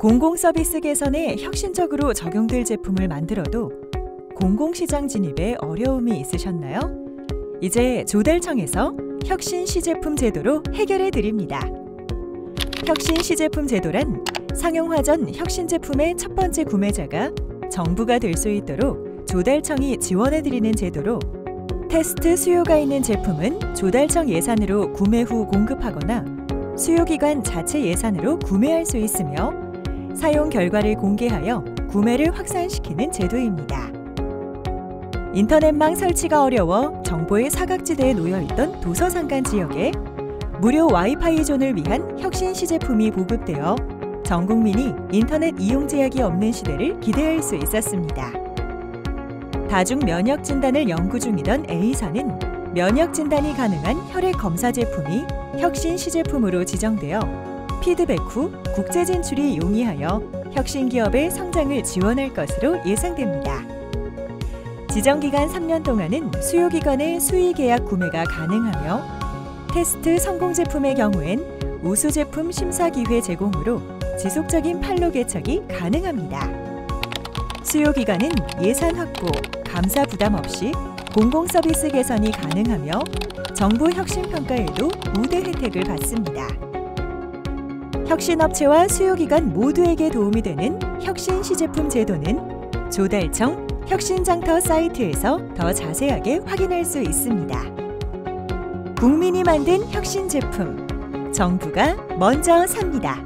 공공 서비스 개선에 혁신적으로 적용될 제품을 만들어도 공공시장 진입에 어려움이 있으셨나요? 이제 조달청에서 혁신 시제품 제도로 해결해 드립니다. 혁신 시제품 제도란 상용화 전 혁신 제품의 첫 번째 구매자가 정부가 될 수 있도록 조달청이 지원해 드리는 제도로 테스트 수요가 있는 제품은 조달청 예산으로 구매 후 공급하거나 수요기관 자체 예산으로 구매할 수 있으며 사용 결과를 공개하여 구매를 확산시키는 제도입니다. 인터넷망 설치가 어려워 정보의 사각지대에 놓여있던 도서상간 지역에 무료 와이파이 존을 위한 혁신 시제품이 보급되어 전 국민이 인터넷 이용 제약이 없는 시대를 기대할 수 있었습니다. 다중 면역 진단을 연구 중이던 A사는 면역 진단이 가능한 혈액 검사 제품이 혁신 시제품으로 지정되어 피드백 후 국제 진출이 용이하여 혁신 기업의 성장을 지원할 것으로 예상됩니다. 지정 기간 3년 동안은 수요 기관의 수의 계약 구매가 가능하며 테스트 성공 제품의 경우엔 우수 제품 심사 기회 제공으로 지속적인 판로 개척이 가능합니다. 수요 기관은 예산 확보, 감사 부담 없이 공공 서비스 개선이 가능하며 정부 혁신 평가에도 우대 혜택을 받습니다. 혁신 업체와 수요 기관 모두에게 도움이 되는 혁신 시제품 제도는 조달청 혁신장터 사이트에서 더 자세하게 확인할 수 있습니다. 국민이 만든 혁신 제품, 정부가 먼저 삽니다.